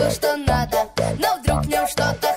то, что надо, но вдруг в нем что-то